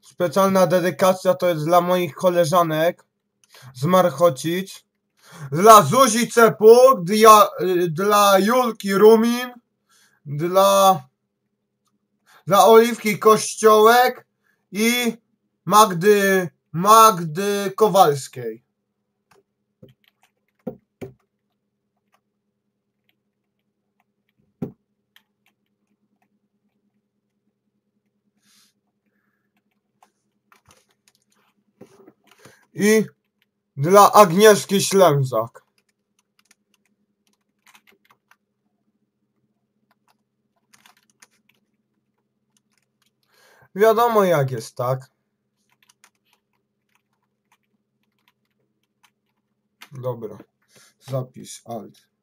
Specjalna dedykacja to jest dla moich koleżanek z Marchocic. Dla Zuzi Cepuk, dla, y, dla Julki Rumin, dla, dla Oliwki Kościołek i Magdy, Magdy Kowalskiej. I dla Agnieszki Ślęzak. Wiadomo jak jest, tak? Dobra. Zapis alt.